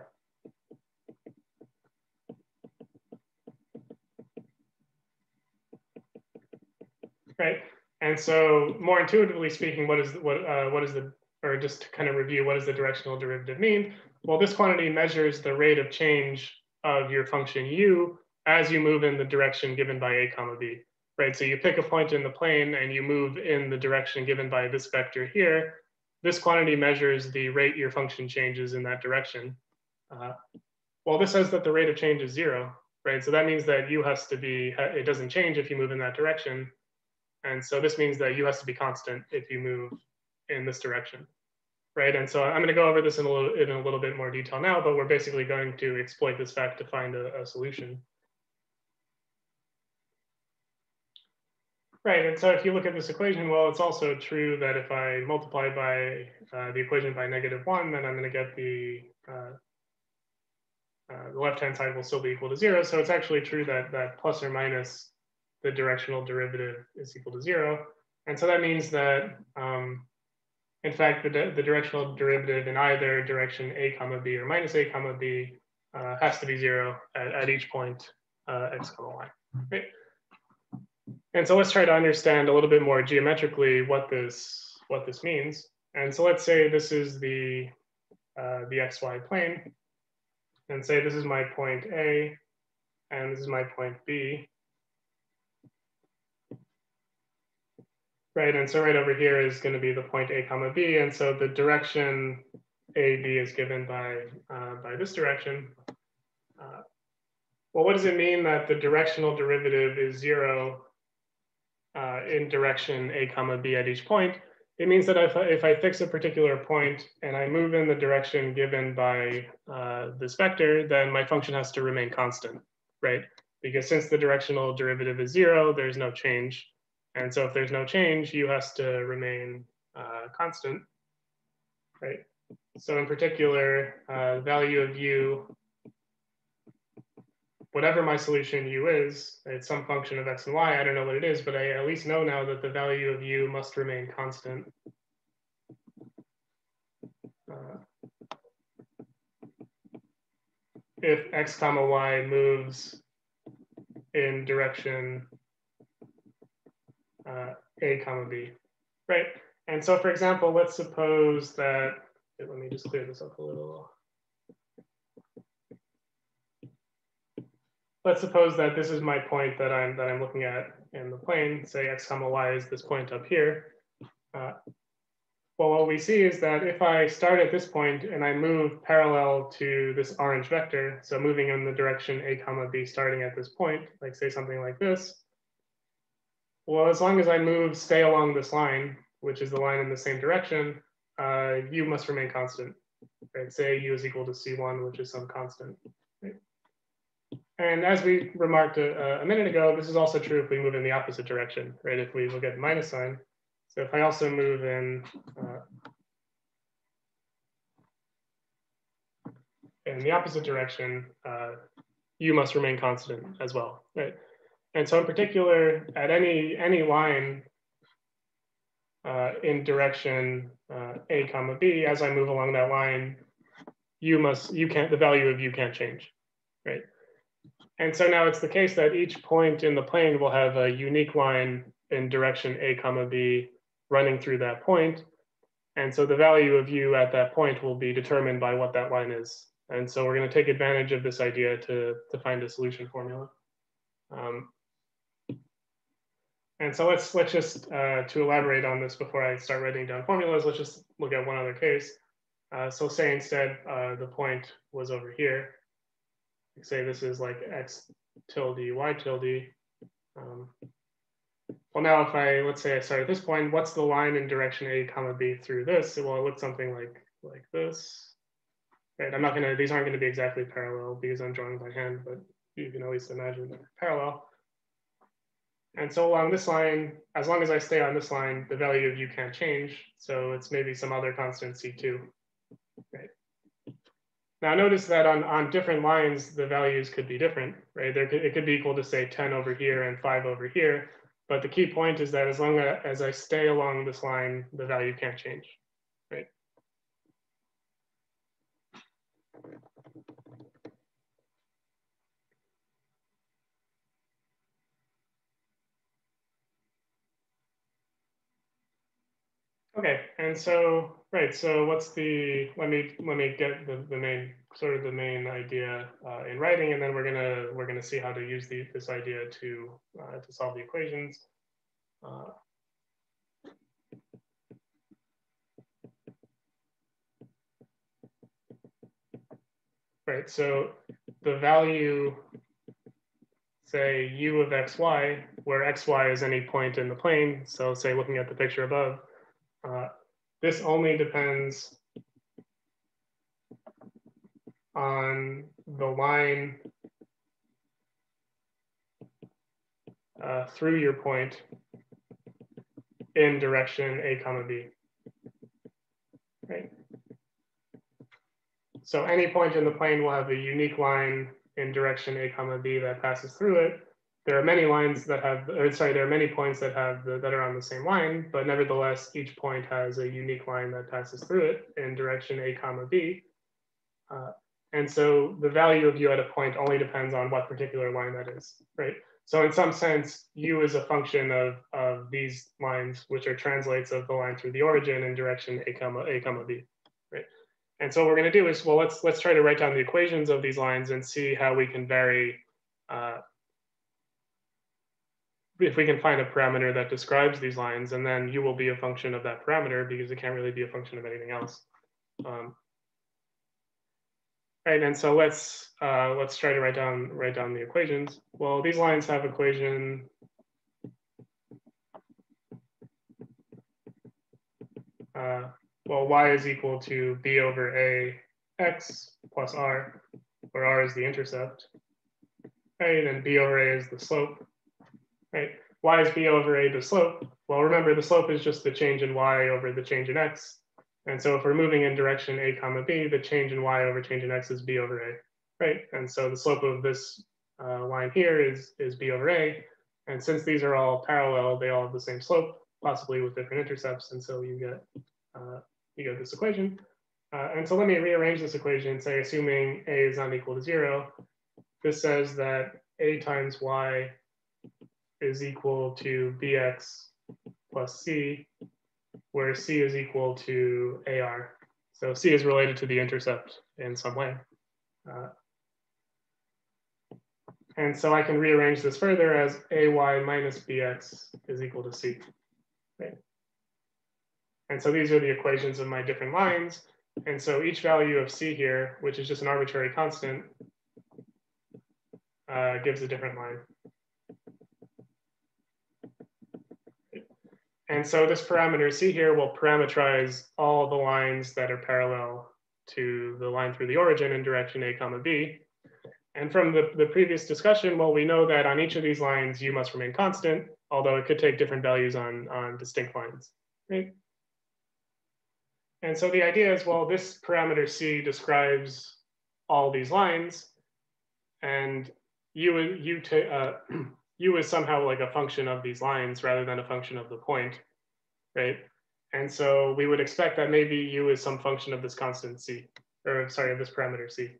Right, and so more intuitively speaking, what is what uh, what is the or just to kind of review, what does the directional derivative mean? Well, this quantity measures the rate of change of your function u as you move in the direction given by a comma b, right? So you pick a point in the plane and you move in the direction given by this vector here. This quantity measures the rate your function changes in that direction. Uh, well, this says that the rate of change is zero, right? So that means that u has to be, it doesn't change if you move in that direction. And so this means that u has to be constant if you move in this direction, right? And so I'm going to go over this in a little, in a little bit more detail now, but we're basically going to exploit this fact to find a, a solution. Right, and so if you look at this equation, well, it's also true that if I multiply by uh, the equation by negative one, then I'm going to get the uh, uh, the left-hand side will still be equal to zero. So it's actually true that that plus or minus the directional derivative is equal to zero. And so that means that, um, in fact, the, the directional derivative in either direction a comma b or minus a comma b uh, has to be zero at, at each point uh, x comma y. Right? And so let's try to understand a little bit more geometrically what this what this means. And so let's say this is the uh, the xy plane, and say this is my point A, and this is my point B. Right, and so right over here is going to be the point A comma B, and so the direction AB is given by uh, by this direction. Uh, well, what does it mean that the directional derivative is zero uh, in direction a comma b at each point, it means that if I, if I fix a particular point and I move in the direction given by uh, this vector, then my function has to remain constant, right? Because since the directional derivative is zero, there's no change. And so if there's no change, u has to remain uh, constant, right? So in particular, uh, value of u whatever my solution u is, it's some function of x and y, I don't know what it is, but I at least know now that the value of u must remain constant. Uh, if x comma y moves in direction uh, a comma b, right? And so for example, let's suppose that, let me just clear this up a little. Let's suppose that this is my point that I'm that I'm looking at in the plane. Say x comma y is this point up here. Uh, well, what we see is that if I start at this point and I move parallel to this orange vector, so moving in the direction a comma b starting at this point, like say something like this. Well, as long as I move, stay along this line, which is the line in the same direction, uh, u must remain constant. Right? Say u is equal to c1, which is some constant. And as we remarked a, a, minute ago, this is also true if we move in the opposite direction, right? If we look at minus sign. So if I also move in uh, in the opposite direction, uh, u must remain constant as well, right? And so in particular, at any any line uh, in direction uh, a comma b, as I move along that line, u must you can't the value of u can't change, right? And so now it's the case that each point in the plane will have a unique line in direction a comma b running through that point. And so the value of u at that point will be determined by what that line is. And so we're going to take advantage of this idea to, to find a solution formula. Um, and so let's let's just uh, to elaborate on this before I start writing down formulas. Let's just look at one other case. Uh, so say instead uh, the point was over here. Say this is like x tilde y tilde. Um, well, now if I let's say I start at this point, what's the line in direction a comma b through this? Well, it looks something like like this. Right. I'm not gonna. These aren't going to be exactly parallel because I'm drawing by hand, but you can at least imagine they're parallel. And so along this line, as long as I stay on this line, the value of u can't change. So it's maybe some other constant C2. Right. Now notice that on, on different lines, the values could be different, right? There could, it could be equal to say 10 over here and five over here. But the key point is that as long as I stay along this line, the value can't change, right? Okay, and so, right, so what's the, let me, let me get the, the main, sort of the main idea uh, in writing, and then we're gonna, we're gonna see how to use the, this idea to, uh, to solve the equations. Uh, right, so the value, say u of xy, where xy is any point in the plane, so say looking at the picture above, uh, this only depends on the line uh, through your point in direction a comma b, right? So any point in the plane will have a unique line in direction a comma b that passes through it, there are many lines that have, or sorry, there are many points that have the, that are on the same line, but nevertheless, each point has a unique line that passes through it in direction a comma b. Uh, and so the value of u at a point only depends on what particular line that is, right? So in some sense, u is a function of, of these lines, which are translates of the line through the origin in direction a comma a comma b, right? And so what we're going to do is, well, let's let's try to write down the equations of these lines and see how we can vary uh, if we can find a parameter that describes these lines, and then u will be a function of that parameter because it can't really be a function of anything else. Um, right, and so let's uh, let's try to write down write down the equations. Well, these lines have equation uh, well, y is equal to b over a x plus r, where r is the intercept, right? And then b over a is the slope right? Y is b over a the slope. Well, remember the slope is just the change in y over the change in x. And so if we're moving in direction a comma b, the change in y over change in x is b over a, right? And so the slope of this uh, line here is, is b over a. And since these are all parallel, they all have the same slope, possibly with different intercepts. And so you get, uh, you get this equation. Uh, and so let me rearrange this equation, say assuming a is not equal to zero, this says that a times y is equal to bx plus c, where c is equal to ar. So c is related to the intercept in some way. Uh, and so I can rearrange this further as ay minus bx is equal to c. Right? And so these are the equations of my different lines. And so each value of c here, which is just an arbitrary constant, uh, gives a different line. And so this parameter C here will parameterize all the lines that are parallel to the line through the origin in direction A comma B. And from the, the previous discussion, well, we know that on each of these lines, U must remain constant, although it could take different values on, on distinct lines, right? And so the idea is, well, this parameter C describes all these lines, and U, U, uh, u is somehow like a function of these lines rather than a function of the point, right? And so we would expect that maybe u is some function of this constant c, or sorry, of this parameter c.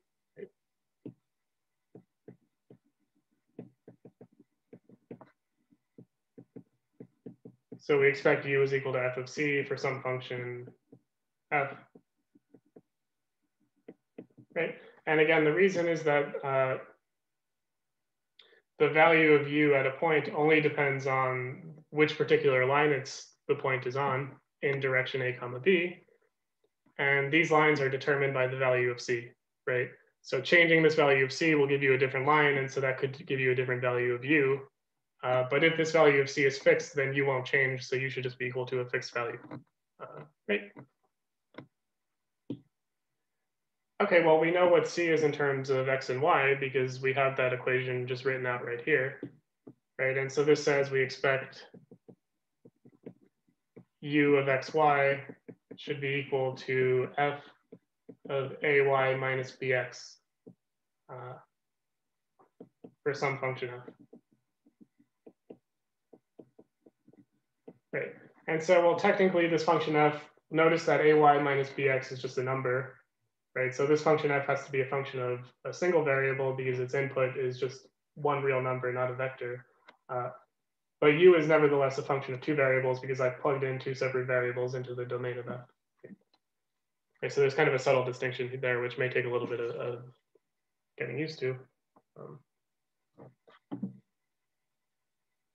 So we expect u is equal to f of c for some function f. Right. And again, the reason is that uh, the value of u at a point only depends on which particular line it's the point is on in direction a comma b. And these lines are determined by the value of c, right? So changing this value of c will give you a different line, and so that could give you a different value of u. Uh, but if this value of c is fixed, then u won't change, so u should just be equal to a fixed value, uh, right? Okay, well, we know what c is in terms of x and y because we have that equation just written out right here, right? And so this says we expect u of xy should be equal to f of ay minus bx uh, for some function f. Right, and so, well, technically this function f, notice that ay minus bx is just a number, right? So this function f has to be a function of a single variable because its input is just one real number, not a vector. Uh, but u is nevertheless a function of two variables because I've plugged in two separate variables into the domain of f. Okay, so there's kind of a subtle distinction there, which may take a little bit of, of getting used to. Um,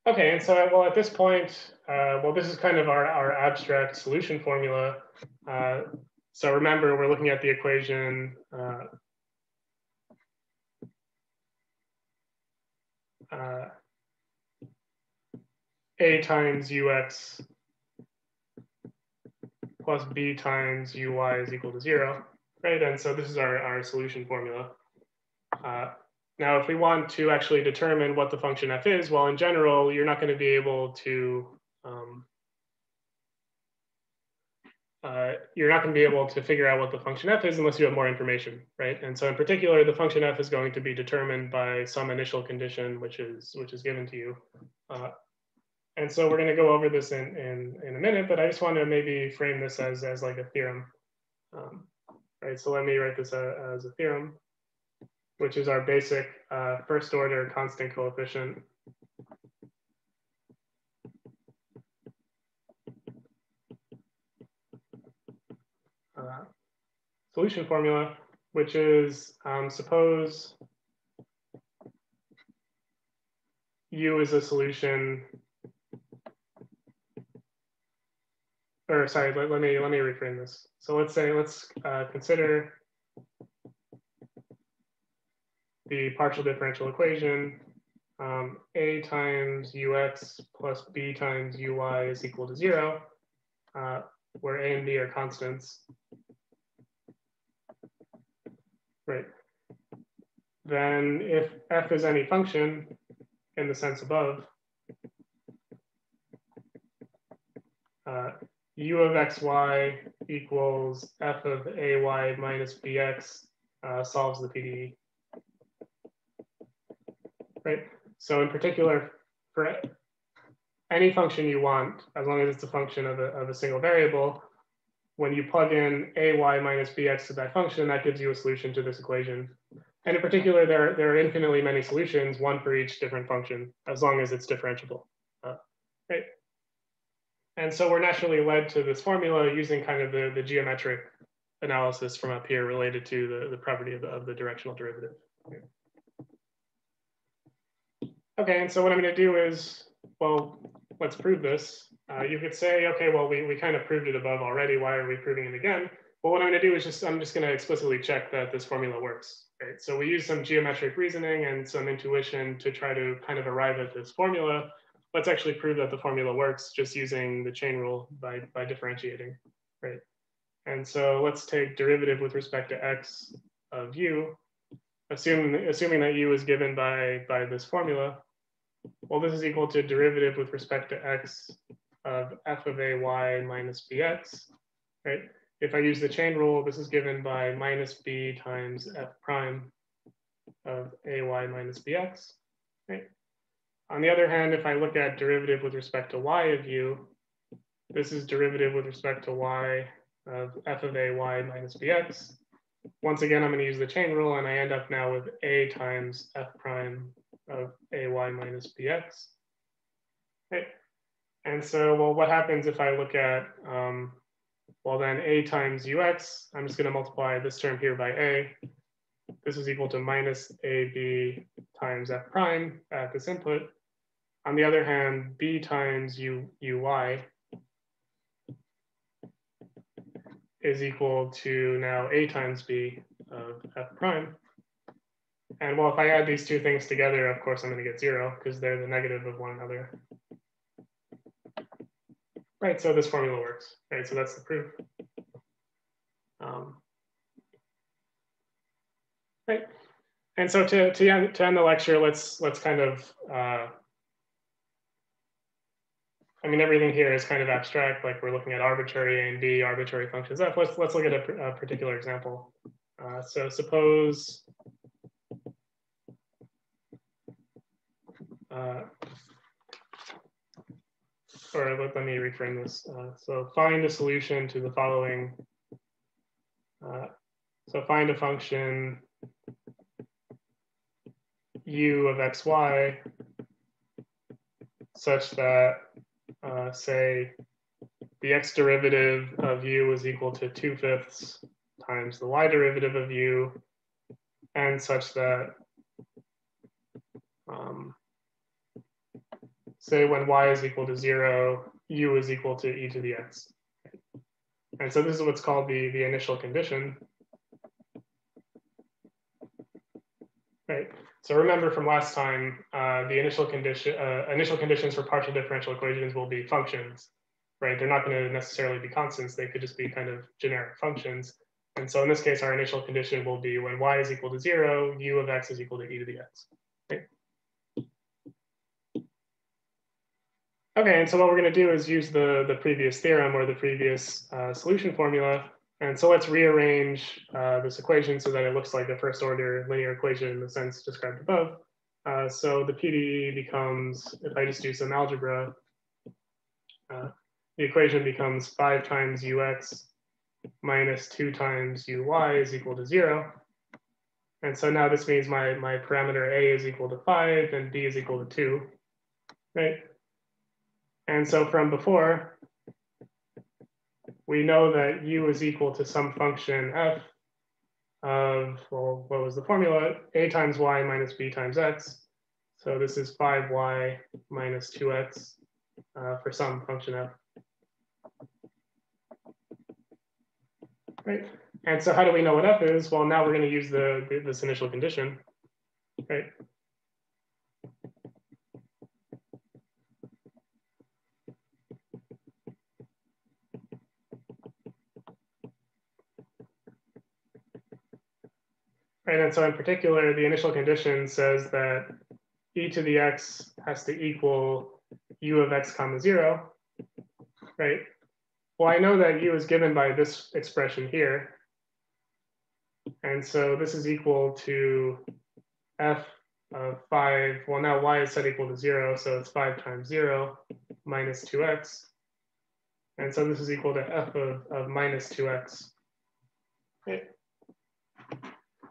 okay, and so well, at this point, uh, well, this is kind of our, our abstract solution formula. Uh, so remember, we're looking at the equation uh, uh a times ux plus b times uy is equal to zero, right? And so this is our, our solution formula. Uh, now, if we want to actually determine what the function f is, well, in general, you're not going to be able to, um, uh, you're not going to be able to figure out what the function f is unless you have more information, right? And so in particular, the function f is going to be determined by some initial condition, which is, which is given to you. Uh, and so we're going to go over this in, in, in a minute, but I just want to maybe frame this as, as like a theorem. Um, right, so let me write this a, as a theorem, which is our basic uh, first order constant coefficient. Solution formula, which is um, suppose u is a solution or sorry, let, let me let me reframe this. So let's say let's uh, consider the partial differential equation um, a times ux plus b times uy is equal to zero, uh, where a and b are constants. Right. Then if f is any function in the sense above, uh, u of xy equals f of ay minus bx uh, solves the PDE. Right. So in particular, for any function you want, as long as it's a function of a, of a single variable, when you plug in ay minus bx to that function, that gives you a solution to this equation. And in particular, there, there are infinitely many solutions, one for each different function, as long as it's differentiable. Uh, right. And so we're naturally led to this formula using kind of the, the geometric analysis from up here related to the, the property of the, of the directional derivative. Okay, and so what I'm going to do is, well, let's prove this. Uh, you could say, okay, well, we, we kind of proved it above already. Why are we proving it again? Well, what I'm going to do is just, I'm just going to explicitly check that this formula works. Right? So we use some geometric reasoning and some intuition to try to kind of arrive at this formula let's actually prove that the formula works just using the chain rule by, by differentiating, right? And so let's take derivative with respect to x of u, assuming, assuming that u is given by, by this formula. Well, this is equal to derivative with respect to x of f of a y minus bx, right? If I use the chain rule, this is given by minus b times f prime of a y minus bx, right? On the other hand, if I look at derivative with respect to y of u, this is derivative with respect to y of f of a y minus bx. Once again, I'm going to use the chain rule, and I end up now with a times f prime of a y minus bx. Okay. And so, well, what happens if I look at, um, well, then a times ux, I'm just going to multiply this term here by a. This is equal to minus ab times f prime at this input. On the other hand, b times u, uy is equal to now a times b of f prime. And well, if I add these two things together, of course, I'm going to get zero because they're the negative of one another. Right, so this formula works. Right, so that's the proof. Um, right, and so to to end, to end the lecture, let's let's kind of. Uh, I mean, everything here is kind of abstract. Like we're looking at arbitrary A and B, arbitrary functions F. Let's let's look at a, a particular example. Uh, so suppose. Uh, or let, let me reframe this. Uh, so find a solution to the following. Uh, so find a function u of xy such that, uh, say, the x derivative of u is equal to 2 fifths times the y derivative of u, and such that um, say when y is equal to zero, u is equal to e to the x. And so this is what's called the, the initial condition. Right. So remember from last time, uh, the initial condition, uh, initial conditions for partial differential equations will be functions, right? They're not going to necessarily be constants. They could just be kind of generic functions. And so in this case, our initial condition will be when y is equal to zero, u of x is equal to e to the x. Okay, and so what we're going to do is use the, the previous theorem or the previous uh, solution formula. And so let's rearrange uh, this equation so that it looks like a first order linear equation in the sense described above. Uh, so the PDE becomes, if I just do some algebra, uh, the equation becomes 5 times ux minus 2 times uy is equal to 0. And so now this means my, my parameter a is equal to 5 and b is equal to 2, right? And so from before, we know that u is equal to some function f of, well, what was the formula? a times y minus b times x. So this is 5y minus 2x uh, for some function f. Right. And so how do we know what f is? Well, now we're going to use the, this initial condition, right? And so in particular, the initial condition says that e to the x has to equal u of x comma zero, right? Well, I know that u is given by this expression here. And so this is equal to f of five, well now y is set equal to zero, so it's five times zero minus two x. And so this is equal to f of, of minus two x. Okay.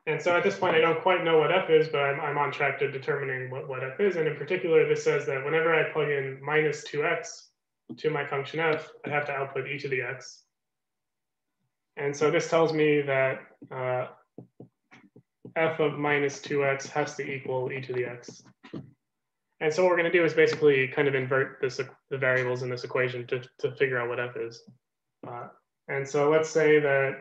And so at this point, I don't quite know what f is, but I'm, I'm on track to determining what, what f is. And in particular, this says that whenever I plug in minus 2x to my function f, I have to output e to the x. And so this tells me that uh, f of minus 2x has to equal e to the x. And so what we're going to do is basically kind of invert this, the variables in this equation to, to figure out what f is. Uh, and so let's say that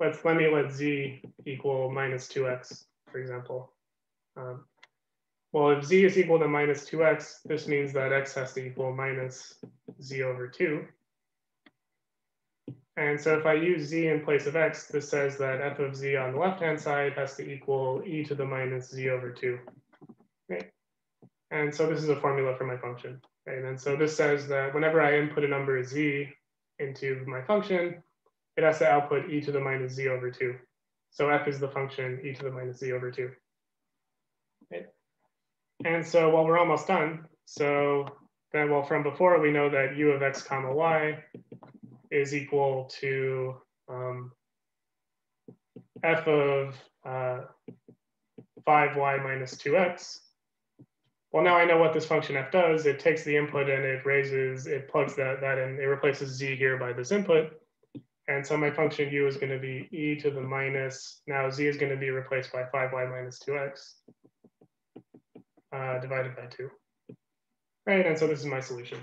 let's let me let z equal minus 2x, for example. Um, well, if z is equal to minus 2x, this means that x has to equal minus z over 2. And so if I use z in place of x, this says that f of z on the left-hand side has to equal e to the minus z over 2. Okay. And so this is a formula for my function. And so this says that whenever I input a number z into my function, it has to output e to the minus z over 2. So f is the function e to the minus z over 2. Okay. And so, well, we're almost done. So then, well, from before, we know that u of x comma y is equal to um, f of uh, 5y minus 2x. well, now I know what this function f does. It takes the input and it raises, it plugs that, that in, it replaces z here by this input. And so my function u is going to be e to the minus, now z is going to be replaced by 5y minus 2x uh, divided by 2. Right, and so this is my solution.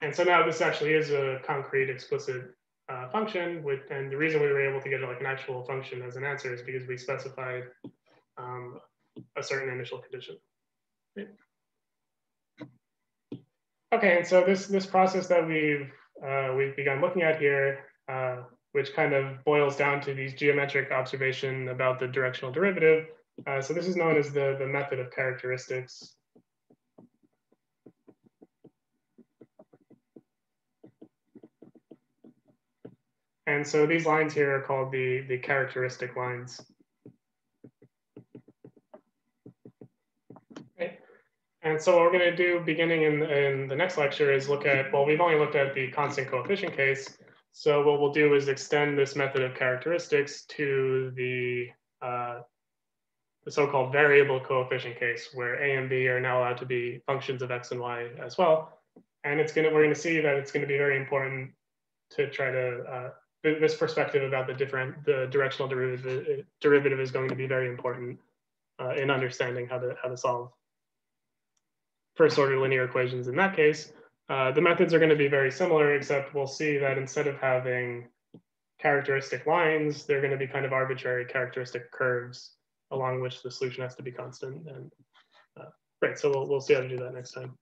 And so now this actually is a concrete explicit uh, function with, and the reason we were able to get like an actual function as an answer is because we specified um, a certain initial condition. Okay, and so this this process that we've uh, we've begun looking at here, uh, which kind of boils down to these geometric observation about the directional derivative. Uh, so this is known as the the method of characteristics. And so these lines here are called the the characteristic lines. And so what we're going to do beginning in, in the next lecture is look at, well, we've only looked at the constant coefficient case. So what we'll do is extend this method of characteristics to the, uh, the so-called variable coefficient case where a and b are now allowed to be functions of x and y as well. And it's to, we're going to see that it's going to be very important to try to, uh, this perspective about the different, the directional derivative, derivative is going to be very important uh, in understanding how to, how to solve first order linear equations in that case. Uh, the methods are going to be very similar, except we'll see that instead of having characteristic lines, they're going to be kind of arbitrary characteristic curves along which the solution has to be constant. And uh, right, so we'll, we'll see how to do that next time.